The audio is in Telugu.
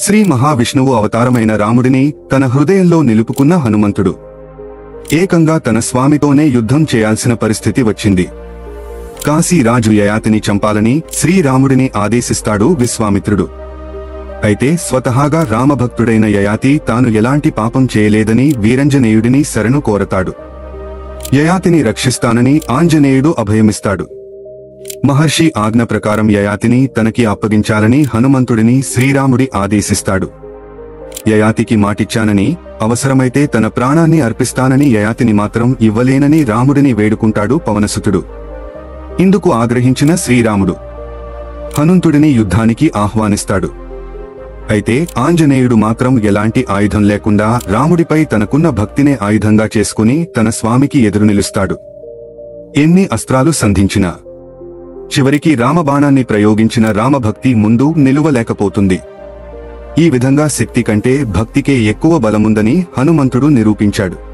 శ్రీ మహావిష్ణువు అవతారమైన రాముడిని తన హృదయంలో నిలుపుకున్న హనుమంతుడు. ఏకంగా తన స్వామితోనే యుద్ధం చేయాల్సిన పరిస్థితి వచ్చింది. కాశీరాజు యయాతిని చంపాలని శ్రీరాముడిని ఆదేశిస్తాడు విశ్వామిత్రుడు. అయితే స్వతహాగా రామభక్తుడైన యయాతి తాను ఎలాంటి పాపం చేయలేదని వీరంజనేయుడిని శరణు కోరతాడు. యయాతిని రక్షిస్తానని ఆంజనేయుడు అభయమిస్తాడు. మహర్షి ఆజ్ఞ ప్రకారం యయాతిని తనకి అప్పగించాలని హనుమంతుడిని శ్రీరాముడి ఆదేశిస్తాడు. యయాతికి మాటిచ్చానని అవసరమైతే తన ప్రాణాన్ని అర్పిస్తానని యయాతిని మాత్రం ఇవ్వలేనని రాముడిని వేడుకుంటాడు పవనసుతుడు. ఇందుకు ఆగ్రహించిన శ్రీరాముడు హనుంతుడిని యుద్ధానికి ఆహ్వానిస్తాడు. అయితే ఆంజనేయుడు మాత్రం ఎలాంటి ఆయుధం లేకుండా రాముడిపై తనకున్న భక్తినే ఆయుధంగా చేసుకుని తన స్వామికి ఎదురు నిలుస్తాడు. ఎన్ని అస్త్రాలు సంధించినా చివరికి రామబాణాన్ని ప్రయోగించిన రామభక్తి ముందు నిలువలేకపోతుంది. ఈ విధంగా శక్తి కంటే భక్తికే ఎక్కువ బలముందని హనుమంతుడు నిరూపించాడు.